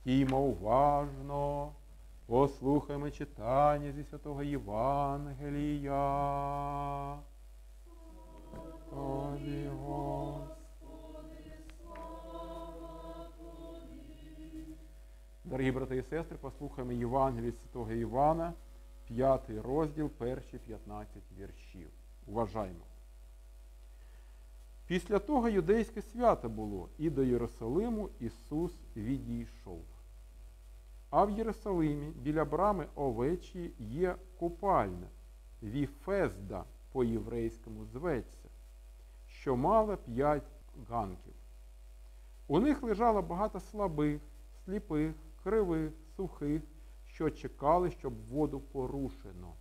Стіймо уважно, послухаймо читання зі святого Євангелія. Тобі, Господи. Дорогі брати і сестри, послухаємо Євангелія Святого Івана, п'ятий розділ, перші 15 віршів. Уважаємо. Після того юдейське свято було, і до Єрусалиму Ісус відійшов. А в Єрусалимі біля брами овечі є купальня, Віфезда по-єврейському зветься, що мала п'ять ганків. У них лежало багато слабих, сліпих, кривих, сухих, що чекали, щоб воду порушено.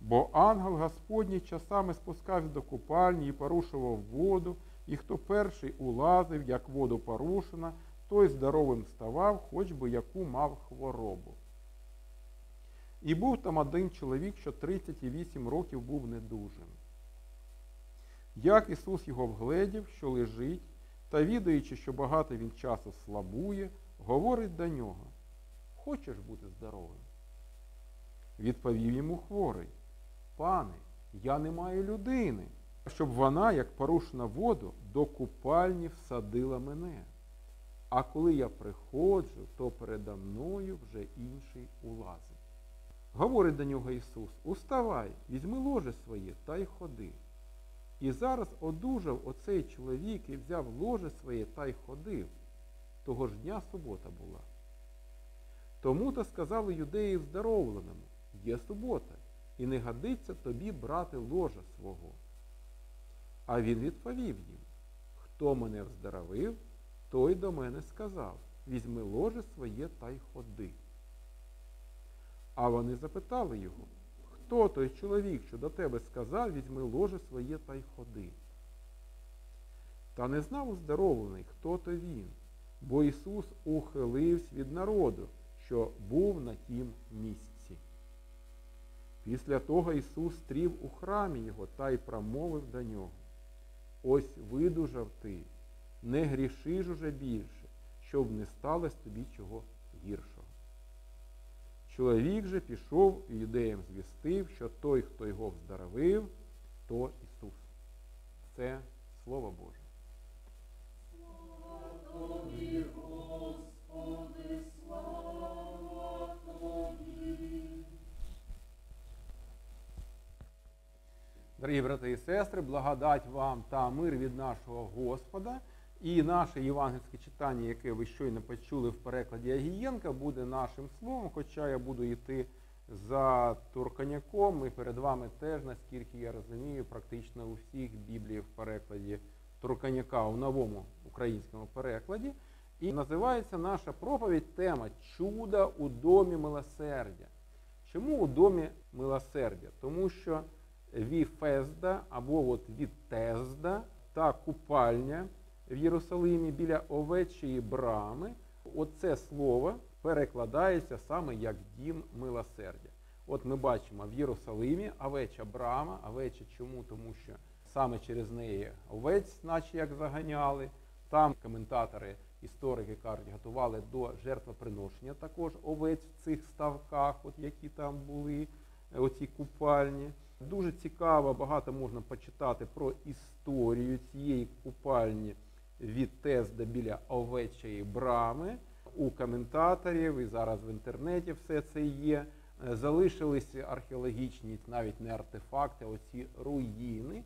Бо ангел Господній часами спускався до купальні і порушував воду, і хто перший улазив, як воду порушена, той здоровим ставав, хоч би яку мав хворобу. І був там один чоловік, що 38 років був недужим. Як Ісус його вгледів, що лежить, та відаючи, що багато він часу слабує, говорить до нього: Хочеш бути здоровим? Відповів йому хворий. Пане, я не маю людини, щоб вона, як порушена воду, до купальні всадила мене. А коли я приходжу, то передо мною вже інший улазить. Говорить до нього Ісус: Уставай, візьми ложе своє та й ходи. І зараз одужав оцей чоловік і взяв ложе своє та й ходив. Того ж дня субота була. Тому то сказали юдеї здоровленому, є субота, і не годиться тобі брати ложа свого. А він відповів їм, хто мене вздоровив, той до мене сказав, візьми ложе своє та й ходи. А вони запитали його, хто той чоловік, що до тебе сказав, візьми ложе своє та й ходи. Та не знав оздоровлений, хто то він, бо Ісус ухилився від народу, що був на тім місці. Після того Ісус стрів у храмі його та й промовив до нього. Ось видужав ти, не гріши ж уже більше, щоб не сталося тобі чого гіршого. Чоловік же пішов і юдеям звістив, що той, хто його вздоровив, то Ісус. Це Слово Боже. Дорогі брати і сестри, благодать вам та мир від нашого Господа. І наше євангельське читання, яке ви щойно почули в перекладі Агієнка, буде нашим словом, хоча я буду йти за Турканяком, і перед вами теж, наскільки я розумію, практично у всіх Біблії в перекладі Турканяка у новому українському перекладі. І називається наша проповідь тема Чудо у домі милосердя. Чому у домі милосердя? Тому що Віфезда або от Вітезда та купальня в Єрусалимі біля овечої брами. Оце слово перекладається саме як дім милосердя. От ми бачимо в Єрусалимі овеча брама. Овеча чому? Тому що саме через неї овець, наче як заганяли. Там коментатори, історики кажуть, готували до жертвоприношення також овець в цих ставках, от які там були, оці купальні. Дуже цікаво, багато можна почитати про історію цієї купальні від Тезда біля овечої брами. У коментаторів і зараз в інтернеті все це є. Залишились археологічні, навіть не артефакти, а оці руїни.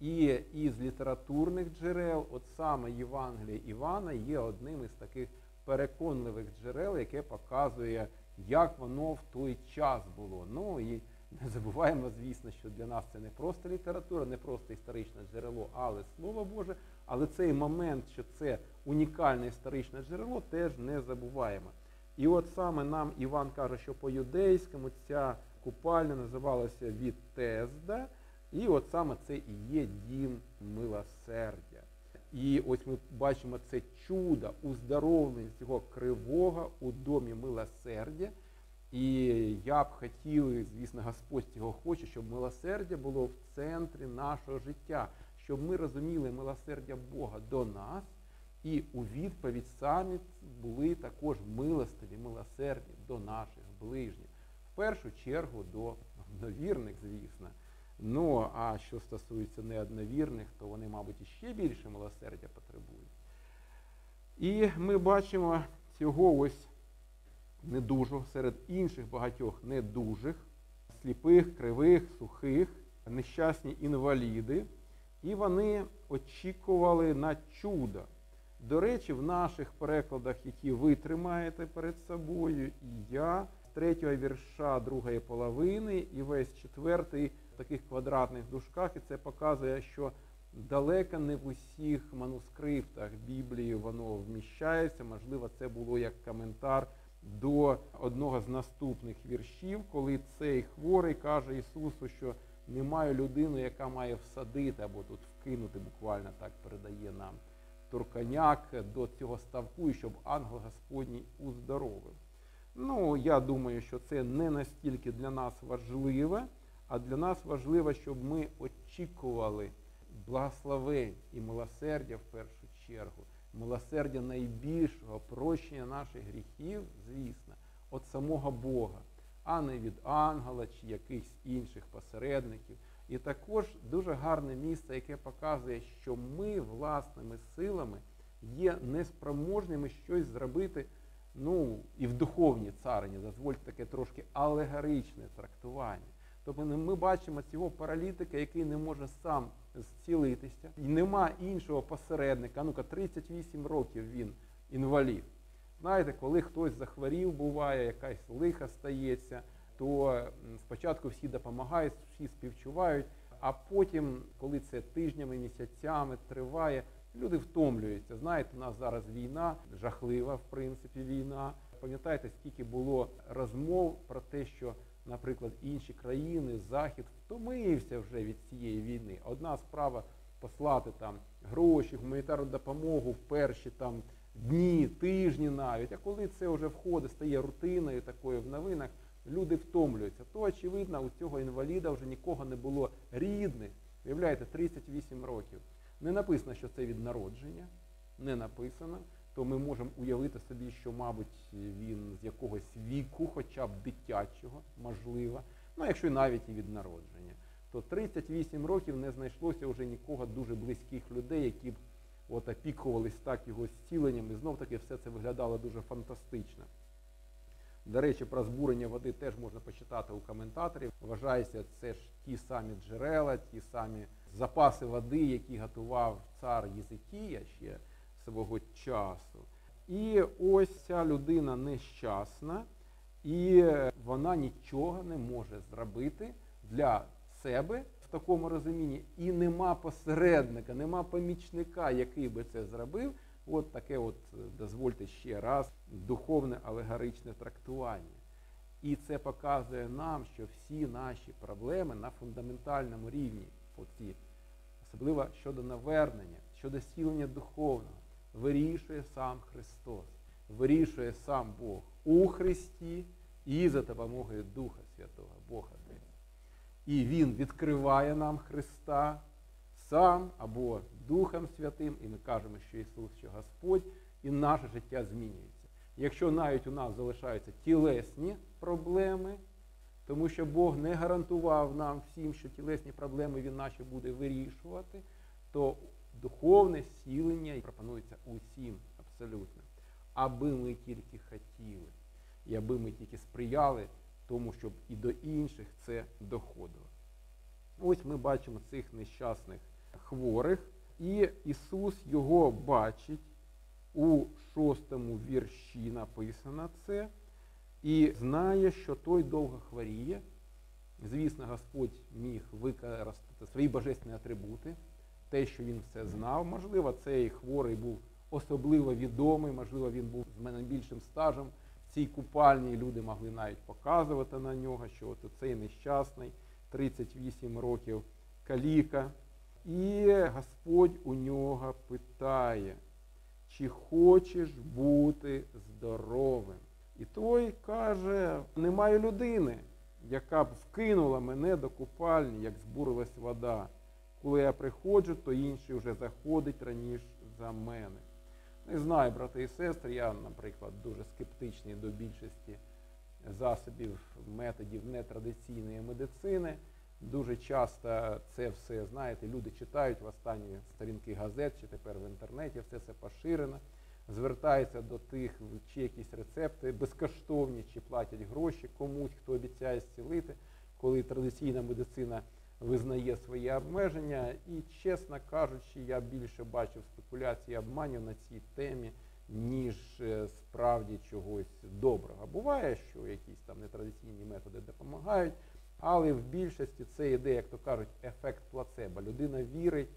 І із літературних джерел, от саме Євангелія Івана є одним із таких переконливих джерел, яке показує, як воно в той час було. Ну і не забуваємо, звісно, що для нас це не просто література, не просто історичне джерело, але Слово Боже. Але цей момент, що це унікальне історичне джерело, теж не забуваємо. І от саме нам Іван каже, що по-юдейському ця купальня називалася Вітезда, і от саме це і є дім милосердя. І ось ми бачимо це чудо уздоровлення цього кривого у домі милосердя. І я б хотів, звісно, Господь цього хоче, щоб милосердя було в центрі нашого життя, щоб ми розуміли милосердя Бога до нас І у відповідь самі були також милостиві, милосердні до наших ближніх. В першу чергу до одновірних, звісно. Ну, а що стосується неодновірних, то вони, мабуть, іще більше милосердя потребують. І ми бачимо цього ось недужого серед інших багатьох недужих, сліпих, кривих, сухих, нещасні інваліди. І вони очікували на чудо. До речі, в наших перекладах, які ви тримаєте перед собою, і я третього вірша другої половини, і весь четвертий в таких квадратних дужках, і це показує, що далеко не в усіх манускриптах Біблії воно вміщається. Можливо, це було як коментар до одного з наступних віршів, коли цей хворий каже Ісусу, що немає людини, яка має всадити або тут вкинути, буквально так передає нам турканяк до цього ставку, щоб ангел Господній уздоровив. Ну, я думаю, що це не настільки для нас важливе, а для нас важливо, щоб ми очікували благословень і милосердя в першу чергу, милосердя найбільшого прощення наших гріхів, звісно, від самого Бога, а не від ангела чи якихось інших посередників. І також дуже гарне місце, яке показує, що ми власними силами є неспроможними щось зробити. Ну, і в духовній царині, дозвольте таке трошки алегоричне трактування. Тобто ми бачимо цього паралітика, який не може сам зцілитися, і нема іншого посередника. Ну-ка, 38 років він інвалід. Знаєте, коли хтось захворів, буває, якась лиха стається, то спочатку всі допомагають, всі співчувають, а потім, коли це тижнями, місяцями триває, люди втомлюються. Знаєте, у нас зараз війна, жахлива, в принципі, війна. Пам'ятаєте, скільки було розмов про те, що, наприклад, інші країни, Захід втомився вже від цієї війни. Одна справа послати там гроші, гуманітарну допомогу в перші там дні, тижні навіть. А коли це вже входить, стає рутиною такою в новинах, люди втомлюються. То, очевидно, у цього інваліда вже нікого не було рідних. Виявляєте, 38 років. Не написано, що це від народження, не написано, то ми можемо уявити собі, що, мабуть, він з якогось віку, хоча б дитячого, можливо, ну якщо навіть і від народження, то 38 років не знайшлося вже нікого дуже близьких людей, які б от опікувались так його зціленням, і знов таки все це виглядало дуже фантастично. До речі, про збурення води теж можна почитати у коментаторів. Вважається, це ж ті самі джерела, ті самі запаси води, які готував цар Єзикія ще свого часу. І ось ця людина нещасна, і вона нічого не може зробити для себе такому розумінні. І нема посередника, нема помічника, який би це зробив. От таке, от, дозвольте ще раз, духовне алегоричне трактування. І це показує нам, що всі наші проблеми на фундаментальному рівні, оці, особливо щодо навернення, щодо зцілення духовного, вирішує сам Христос, вирішує сам Бог у Христі і за допомогою Духа Святого, Бога. І Він відкриває нам Христа сам або Духом Святим, і ми кажемо, що Ісус, що Господь, і наше життя змінюється. Якщо навіть у нас залишаються тілесні проблеми, тому що Бог не гарантував нам всім, що тілесні проблеми Він наші буде вирішувати, то духовне зцілення пропонується усім абсолютно. Аби ми тільки хотіли, і аби ми тільки сприяли тому, щоб і до інших це доходило. Ось ми бачимо цих нещасних хворих, і Ісус його бачить у шостому вірші написано це, і знає, що той довго хворіє. Звісно, Господь міг використати свої божественні атрибути, те, що він все знав. Можливо, цей хворий був особливо відомий, можливо, він був з мене більшим стажем цій купальні, люди могли навіть показувати на нього, що от цей нещасний, 38 років каліка. І Господь у нього питає, чи хочеш бути здоровим? І той каже, немає людини, яка б вкинула мене до купальні, як збурилась вода. Коли я приходжу, то інший вже заходить раніше за мене. Не знаю, брати і сестри, я, наприклад, дуже скептичний до більшості засобів, методів нетрадиційної медицини. Дуже часто це все, знаєте, люди читають в останні сторінки газет чи тепер в інтернеті, все це поширено. Звертаються до тих, чи якісь рецепти безкоштовні, чи платять гроші комусь, хто обіцяє зцілити, коли традиційна медицина визнає свої обмеження. І, чесно кажучи, я більше бачив спекуляцій і обманів на цій темі, ніж е, справді чогось доброго. Буває, що якісь там нетрадиційні методи допомагають, але в більшості це йде, як то кажуть, ефект плацебо. Людина вірить,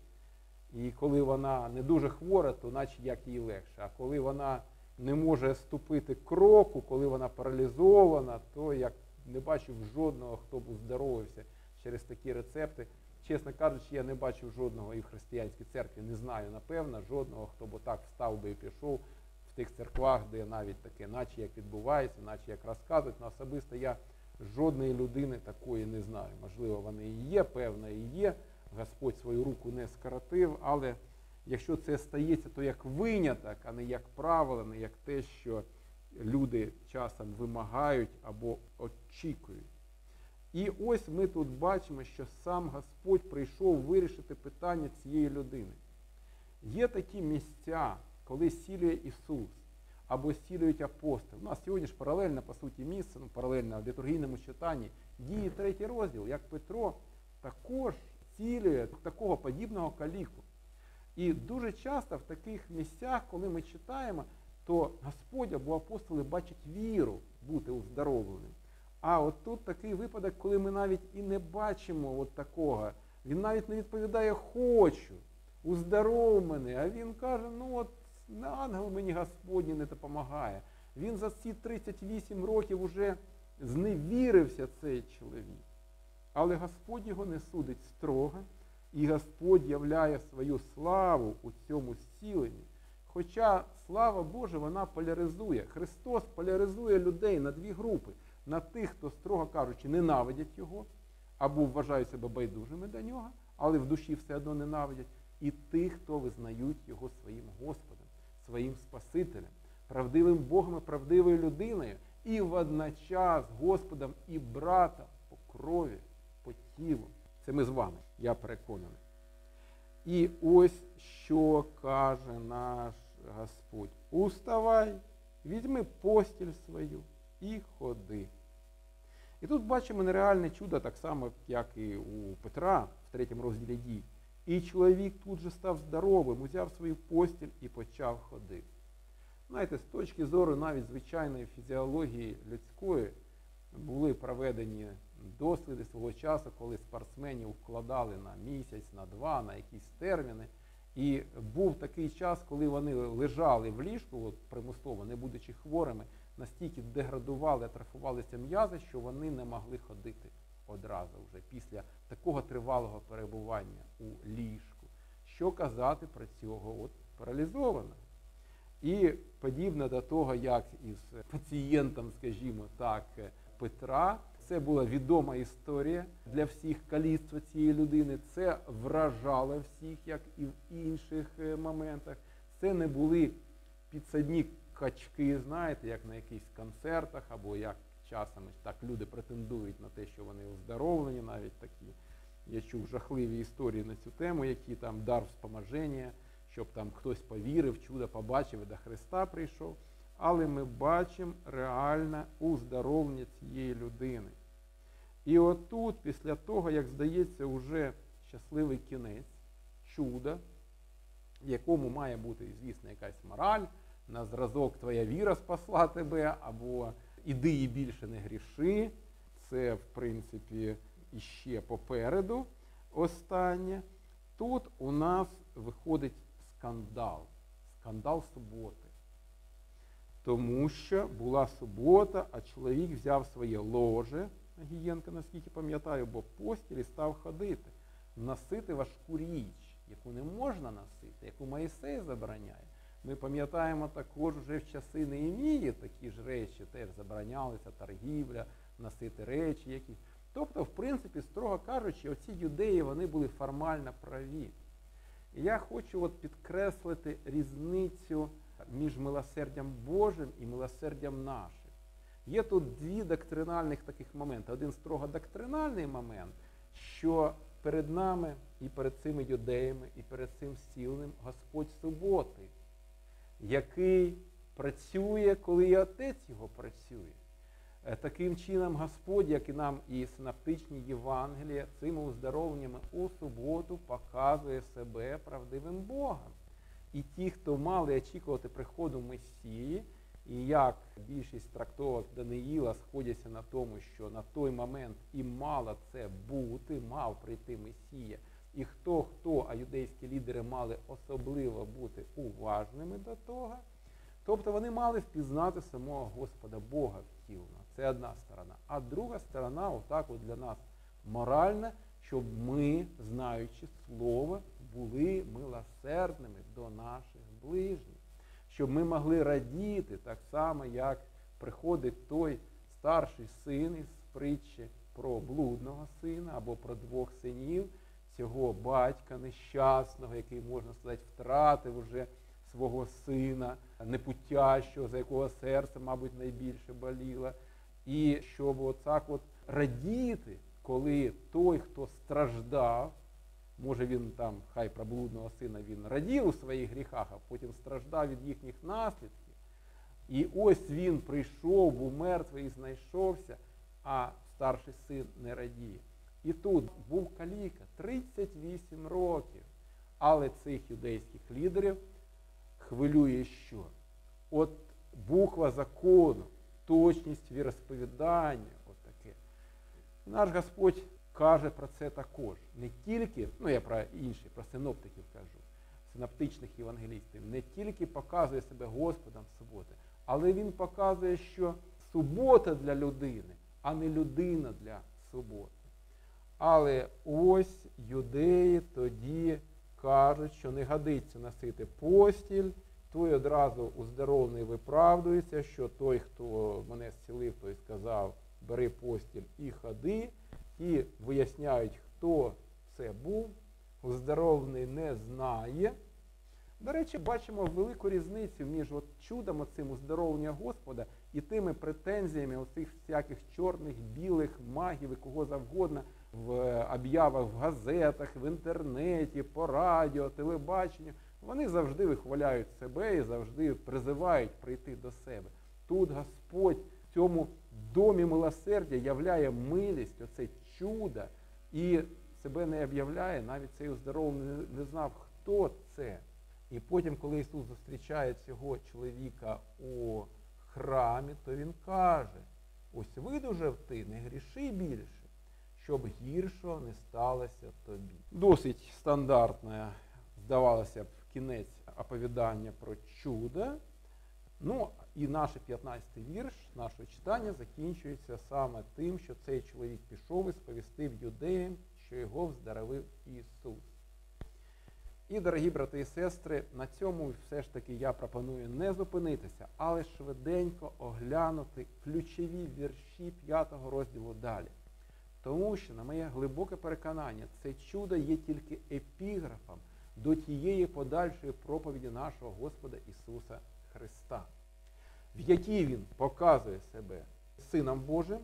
і коли вона не дуже хвора, то наче як їй легше. А коли вона не може ступити кроку, коли вона паралізована, то як не бачив жодного, хто б оздоровився через такі рецепти. Чесно кажучи, я не бачив жодного і в християнській церкві, не знаю, напевно, жодного, хто б так встав би і пішов в тих церквах, де навіть таке, наче як відбувається, наче як розказують. Ну, особисто я жодної людини такої не знаю. Можливо, вони і є, певно, і є. Господь свою руку не скоротив, але якщо це стається, то як виняток, а не як правило, не як те, що люди часом вимагають або очікують. І ось ми тут бачимо, що сам Господь прийшов вирішити питання цієї людини. Є такі місця, коли сілює Ісус або сілюють апостоли. У нас сьогодні ж паралельно, по суті, місце, ну, паралельно в літургійному читанні, діє третій розділ, як Петро також цілює такого подібного каліку. І дуже часто в таких місцях, коли ми читаємо, то Господь або апостоли бачать віру бути уздоровленим. А от тут такий випадок, коли ми навіть і не бачимо от такого. Він навіть не відповідає хочу, уздоров мене. А він каже, ну от ангел мені Господній не допомагає. Він за ці 38 років уже зневірився цей чоловік. Але Господь його не судить строго, і Господь являє свою славу у цьому зціленні. Хоча слава Божа, вона поляризує. Христос поляризує людей на дві групи. На тих, хто, строго кажучи, ненавидять його, або вважають себе байдужими до нього, але в душі все одно ненавидять, і тих, хто визнають його своїм Господом, своїм Спасителем, правдивим Богом і правдивою людиною, і водночас Господом і братом по крові, по тілу. Це ми з вами, я переконаний. І ось що каже наш Господь. Уставай, візьми постіль свою і ходи. І тут бачимо нереальне чудо, так само, як і у Петра в третьому розділі дій. І чоловік тут же став здоровим, узяв свою постіль і почав ходити. Знаєте, з точки зору навіть звичайної фізіології людської були проведені досліди свого часу, коли спортсменів вкладали на місяць, на два, на якісь терміни. І був такий час, коли вони лежали в ліжку, от примусово, не будучи хворими, настільки деградували, атрофувалися м'язи, що вони не могли ходити одразу вже після такого тривалого перебування у ліжку. Що казати про цього от паралізованого? І подібно до того, як із пацієнтом, скажімо так, Петра, це була відома історія для всіх каліцтва цієї людини. Це вражало всіх, як і в інших моментах. Це не були підсадні качки, знаєте, як на якихось концертах, або як часом так люди претендують на те, що вони оздоровлені, навіть такі. Я чув жахливі історії на цю тему, які там дар вспоможення, щоб там хтось повірив, чудо побачив і до Христа прийшов. Але ми бачимо реальне уздоровлення цієї людини. І отут, після того, як здається, вже щасливий кінець, чуда, в якому має бути, звісно, якась мораль, на зразок твоя віра спасла тебе, або іди і більше не гріши. Це, в принципі, іще попереду останнє. Тут у нас виходить скандал. Скандал суботи. Тому що була субота, а чоловік взяв своє ложе, Гієнка, наскільки пам'ятаю, бо постіль і став ходити, носити важку річ, яку не можна носити, яку Моїсей забороняє. Ми пам'ятаємо також вже в часи Неємії такі ж речі теж заборонялися, торгівля, носити речі якісь. Тобто, в принципі, строго кажучи, оці юдеї вони були формально праві. І я хочу от підкреслити різницю між милосердям Божим і милосердям нашим. Є тут дві доктринальних таких моменти. Один строго доктринальний момент, що перед нами і перед цими юдеями, і перед цим стіленим Господь суботи, який працює, коли і Отець його працює. Е, Таким чином, Господь, як і нам і синаптичні Євангелія, цими уздоровленнями у суботу показує себе правдивим Богом. І ті, хто мали очікувати приходу Месії, і як більшість трактовок Даниїла сходяться на тому, що на той момент і мало це бути, мав прийти Месія. І хто хто, а юдейські лідери мали особливо бути уважними до того. Тобто вони мали впізнати самого Господа Бога втілено. Це одна сторона. А друга сторона, отак от для нас моральна, щоб ми, знаючи Слово, були милосердними до наших ближніх. Щоб ми могли радіти так само, як приходить той старший син із притчі про блудного сина або про двох синів, цього батька нещасного, який, можна сказати, втратив уже свого сина, непутящого, за якого серце, мабуть, найбільше боліло. І щоб отак от радіти, коли той, хто страждав, може він там, хай про блудного сина він радів у своїх гріхах, а потім страждав від їхніх наслідків. І ось він прийшов, був мертвий і знайшовся, а старший син не радіє. І тут був каліка 38 років. Але цих юдейських лідерів хвилює що? От буква закону, точність віросповідання, от таке. Наш Господь каже про це також. Не тільки, ну я про інші, про синоптиків кажу, синоптичних євангелістів, не тільки показує себе Господом в суботи, але Він показує, що субота для людини, а не людина для суботи. Але ось юдеї тоді кажуть, що не годиться носити постіль, той одразу уздоровлений виправдується, що той, хто мене зцілив, той сказав, бери постіль і ходи. Ті виясняють, хто це був, уздоровлений не знає. До речі, бачимо велику різницю між от чудом оцим уздоровлення Господа і тими претензіями оцих всяких чорних, білих магів і кого завгодно в об'явах в газетах, в інтернеті, по радіо, телебаченню. Вони завжди вихваляють себе і завжди призивають прийти до себе. Тут Господь в цьому домі милосердя являє милість, оце чудо, і себе не об'являє, навіть цей оздоровлений не знав, хто це. І потім, коли Ісус зустрічає цього чоловіка у храмі, то Він каже, ось видужав ти, не гріши більше, щоб гіршого не сталося тобі. Досить стандартне, здавалося б, кінець оповідання про чудо. Ну, і наш 15-й вірш нашого читання закінчується саме тим, що цей чоловік пішов і сповістив юдеям, що його вздоровив Ісус. І, дорогі брати і сестри, на цьому все ж таки я пропоную не зупинитися, але швиденько оглянути ключові вірші 5 розділу далі. Тому що, на моє глибоке переконання, це чудо є тільки епіграфом до тієї подальшої проповіді нашого Господа Ісуса Христа, в якій Він показує себе Сином Божим,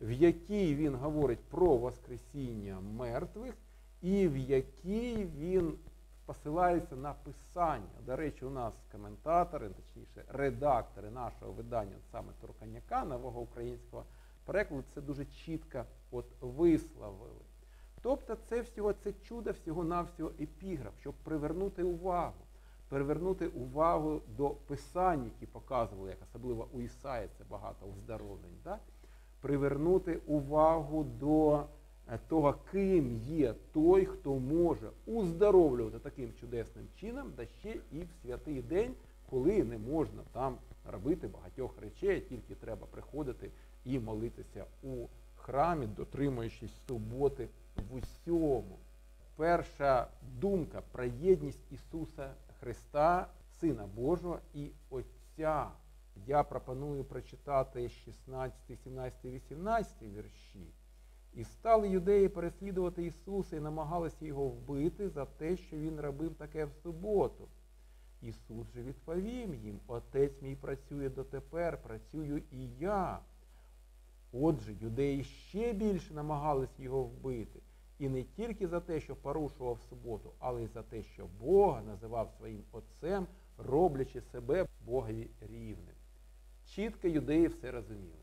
в якій Він говорить про Воскресіння мертвих, і в якій Він посилається на Писання. До речі, у нас коментатори, точніше, редактори нашого видання, саме Турканяка, нового українського перекладу, це дуже чітко от висловили. Тобто це всього це чудо, всього-навсього епіграф, щоб привернути увагу, привернути увагу до писань, які показували, як особливо у Ісаї це багато оздоровлень, да? привернути увагу до е, того, ким є той, хто може уздоровлювати таким чудесним чином, да ще і в святий день, коли не можна там робити багатьох речей, тільки треба приходити і молитися у храмі, дотримуючись суботи в усьому. Перша думка про єдність Ісуса Христа, Сина Божого і Отця. Я пропоную прочитати 16, 17, 18 вірші. І стали юдеї переслідувати Ісуса і намагалися його вбити за те, що Він робив таке в суботу. Ісус же відповів їм, Отець мій працює дотепер, працюю і я. Отже, юдеї ще більше намагались його вбити. І не тільки за те, що порушував суботу, але й за те, що Бога називав своїм Отцем, роблячи себе Богові рівним. Чітко юдеї все розуміли,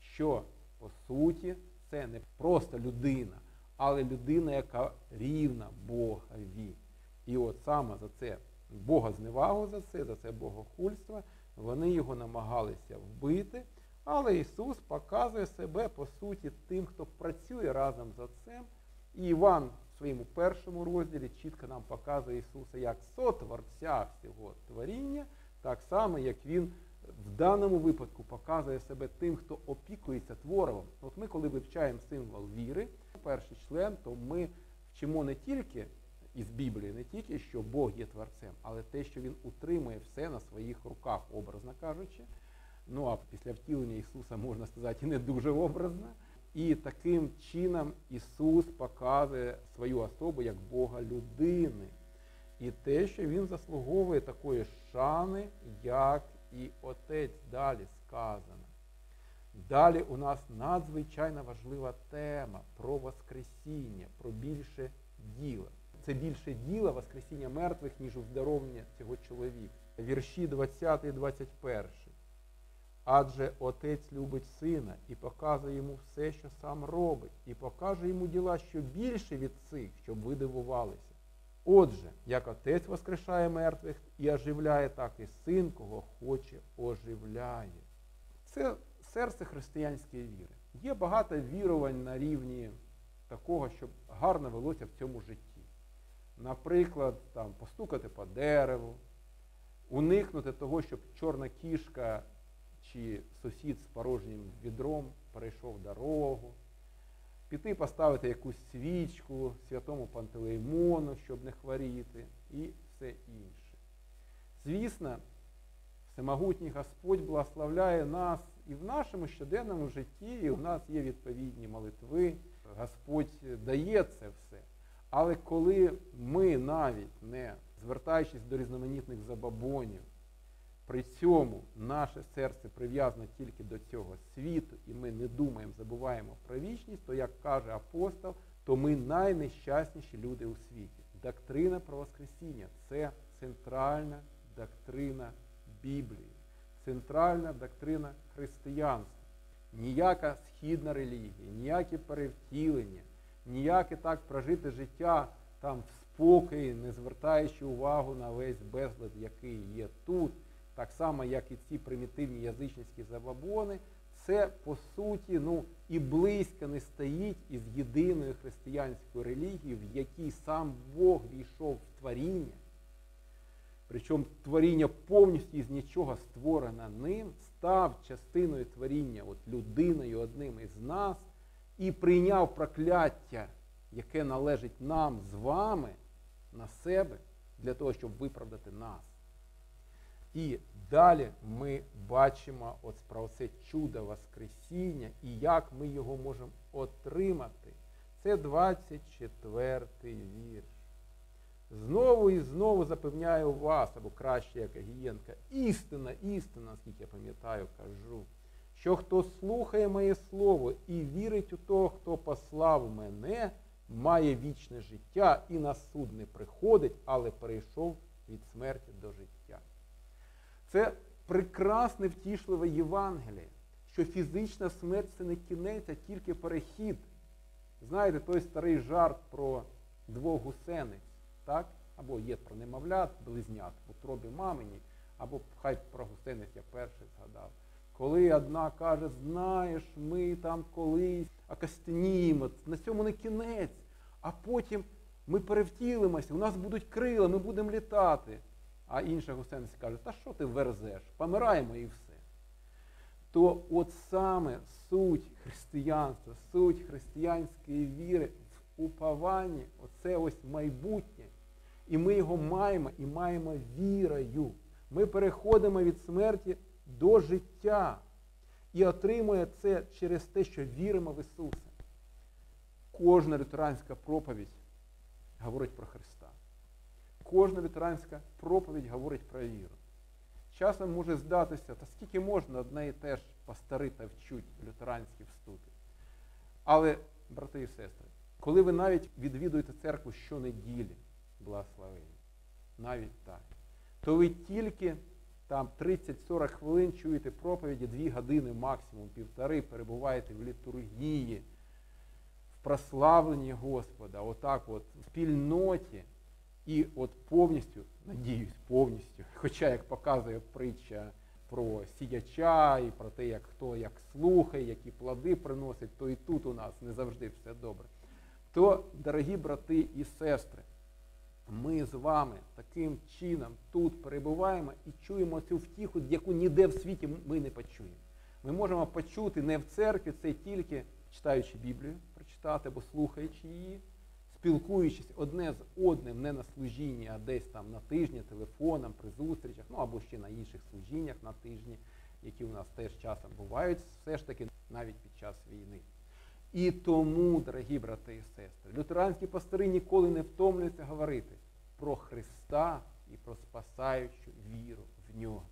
що по суті це не просто людина, але людина, яка рівна Богові. І от саме за це Бога зневагу за це, за це богохульство, вони його намагалися вбити. Але Ісус показує себе по суті тим, хто працює разом з Отцем. І Іван в своєму першому розділі чітко нам показує Ісуса як сотворця всього творіння, так само, як Він в даному випадку показує себе тим, хто опікується твором. От ми, коли вивчаємо символ віри, перший член, то ми вчимо не тільки із Біблії, не тільки, що Бог є творцем, але те, що Він утримує все на своїх руках, образно кажучи. Ну а після втілення Ісуса можна сказати і не дуже образно. І таким чином Ісус показує свою особу як Бога людини. І те, що Він заслуговує такої шани, як і Отець далі сказано. Далі у нас надзвичайно важлива тема про Воскресіння, про більше діла. Це більше діла Воскресіння мертвих, ніж оздоровлення цього чоловіка. Вірші 20 і 21. Адже отець любить сина і показує йому все, що сам робить, і покаже йому діла, що більше від цих, щоб ви дивувалися. Отже, як отець воскрешає мертвих і оживляє, так і син, кого хоче, оживляє. Це серце християнської віри. Є багато вірувань на рівні такого, щоб гарно велося в цьому житті. Наприклад, там, постукати по дереву, уникнути того, щоб чорна кішка чи сусід з порожнім відром перейшов дорогу, піти поставити якусь свічку святому Пантелеймону, щоб не хворіти, і все інше. Звісно, всемогутній Господь благословляє нас і в нашому щоденному житті, і в нас є відповідні молитви. Господь дає це все. Але коли ми навіть не звертаючись до різноманітних забабонів, при цьому наше серце прив'язано тільки до цього світу, і ми не думаємо, забуваємо про вічність, то, як каже апостол, то ми найнещасніші люди у світі. Доктрина про Воскресіння це центральна доктрина Біблії, центральна доктрина християнства. Ніяка східна релігія, ніякі перевтілення, ніяке так прожити життя там в спокої, не звертаючи увагу на весь безлад, який є тут так само, як і ці примітивні язичницькі забабони, це по суті ну, і близько не стоїть із єдиною християнською релігією, в якій сам Бог війшов в творіння. Причому творіння повністю з нічого створено ним, став частиною творіння, от людиною одним із нас, і прийняв прокляття, яке належить нам з вами на себе, для того, щоб виправдати нас. І далі ми бачимо от про це чудо Воскресіння і як ми його можемо отримати. Це 24 вірш. Знову і знову запевняю вас, або краще, як Агієнка, істина, істина, наскільки я пам'ятаю, кажу, що хто слухає моє слово і вірить у того, хто послав мене, має вічне життя і на суд не приходить, але перейшов від смерті до життя. Це прекрасне втішливе Євангеліє, що фізична смерть це не кінець, а тільки перехід. Знаєте, той старий жарт про двох гусениць, так? або є про немовлят, близнят в утробі мамині, або хай про гусениць я перший згадав. Коли одна каже, знаєш, ми там колись окостеніємо, на цьому не кінець, а потім ми перевтілимося, у нас будуть крила, ми будемо літати. А інша гусениця каже, та що ти верзеш? Помираємо і все. То от саме суть християнства, суть християнської віри в упованні, оце ось майбутнє. І ми його маємо і маємо вірою. Ми переходимо від смерті до життя. І отримує це через те, що віримо в Ісуса. Кожна лютеранська проповідь говорить про Христа кожна лютеранська проповідь говорить про віру. Часом може здатися, та скільки можна одне і те ж пастори та вчуть лютеранські вступи. Але, брати і сестри, коли ви навіть відвідуєте церкву щонеділі, благословені, навіть так, то ви тільки там 30-40 хвилин чуєте проповіді, 2 години, максимум півтори, перебуваєте в літургії, в прославленні Господа, отак от в спільноті. І от повністю, надіюсь, повністю, хоча як показує притча про сіяча і про те, як хто як слухає, які плоди приносить, то і тут у нас не завжди все добре. То, дорогі брати і сестри, ми з вами таким чином тут перебуваємо і чуємо цю втіху, яку ніде в світі ми не почуємо. Ми можемо почути не в церкві, це тільки читаючи Біблію, прочитати або слухаючи її, спілкуючись одне з одним не на служінні, а десь там на тижні, телефоном, при зустрічах, ну або ще на інших служіннях на тижні, які у нас теж часом бувають, все ж таки навіть під час війни. І тому, дорогі брати і сестри, лютеранські пастори ніколи не втомлюються говорити про Христа і про спасаючу віру в нього.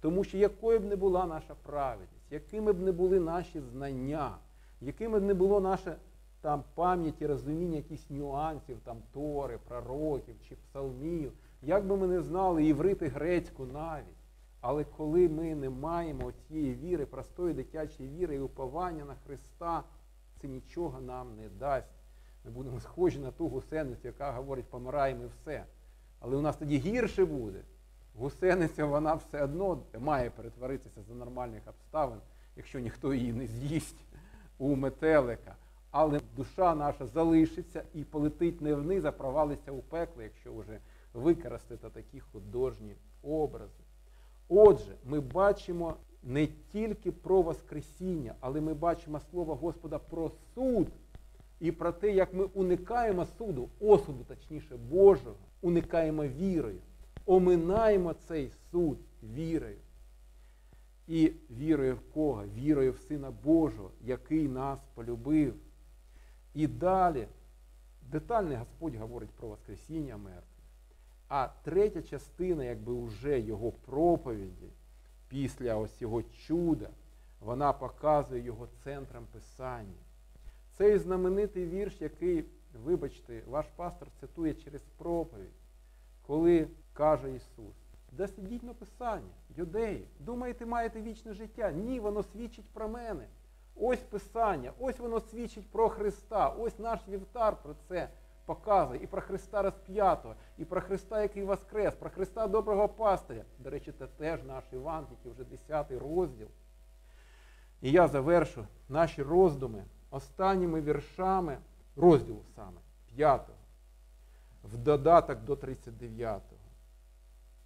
Тому що якою б не була наша праведність, якими б не були наші знання, якими б не було наше там пам'ять і розуміння якихось нюансів, там Тори, пророків чи псалмів, як би ми не знали іврити грецьку навіть. Але коли ми не маємо цієї віри, простої дитячої віри і уповання на Христа, це нічого нам не дасть. Ми будемо схожі на ту гусеницю, яка говорить, помираємо і все. Але у нас тоді гірше буде. Гусениця, вона все одно має перетворитися за нормальних обставин, якщо ніхто її не з'їсть у метелика. Але душа наша залишиться і полетить не вниз, а провалиться у пекло, якщо вже використати такі художні образи. Отже, ми бачимо не тільки про Воскресіння, але ми бачимо слово Господа про суд і про те, як ми уникаємо суду, осуду, точніше, Божого, уникаємо вірою, оминаємо цей суд вірою. І вірою в кого? Вірою в Сина Божого, який нас полюбив. І далі детальний Господь говорить про Воскресіння мертвих. А третя частина, якби уже його проповіді, після ось його чуда, вона показує його центром Писання. Цей знаменитий вірш, який, вибачте, ваш пастор цитує через проповідь, коли каже Ісус, да сидіть на Писання, юдеї, думаєте, маєте вічне життя? Ні, воно свідчить про мене. Ось Писання, ось воно свідчить про Христа, ось наш вівтар про це показує. І про Христа розп'ятого, і про Христа, який воскрес, про Христа доброго пастиря. До речі, це теж наш Іван, який вже 10 розділ. І я завершу наші роздуми останніми віршами розділу саме 5, в додаток до 39.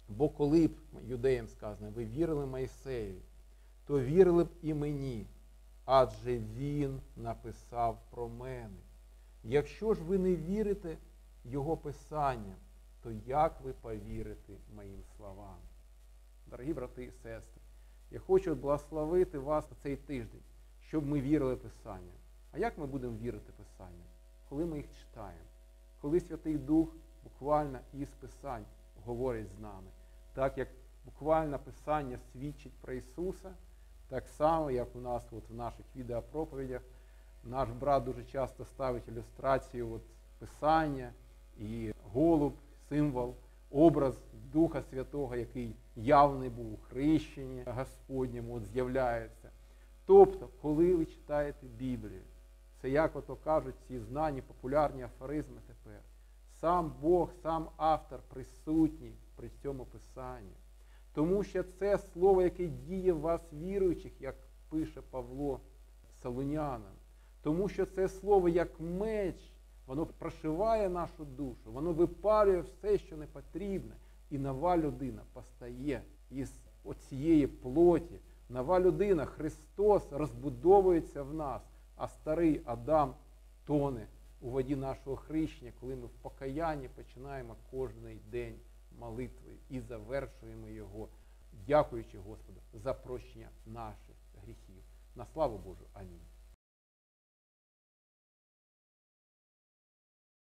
Бо коли б юдеям сказано, ви вірили Моїсеєві, то вірили б і мені, адже він написав про мене. Якщо ж ви не вірите Його Писанням, то як ви повірите моїм словам? Дорогі брати і сестри, я хочу благословити вас на цей тиждень, щоб ми вірили Писанням. А як ми будемо вірити Писанням? Коли ми їх читаємо, коли Святий Дух буквально із Писань говорить з нами, так як буквально Писання свідчить про Ісуса, так само, як у нас от в наших відеопроповідях, наш брат дуже часто ставить ілюстрацію от Писання і голуб, символ, образ Духа Святого, який явний був у хрещенні Господньому, от з'являється. Тобто, коли ви читаєте Біблію, це як ото кажуть ці знані популярні афоризми тепер. Сам Бог, сам автор присутній при цьому писанні. Тому що це слово, яке діє в вас віруючих, як пише Павло Солунянам. Тому що це слово як меч, воно прошиває нашу душу, воно випалює все, що не потрібне. І нова людина постає із оцієї плоті. Нова людина, Христос розбудовується в нас, а старий Адам тоне у воді нашого хрещення, коли ми в покаянні починаємо кожний день молитви і завершуємо його, дякуючи Господу за прощення наших гріхів. На славу Божу. Амінь.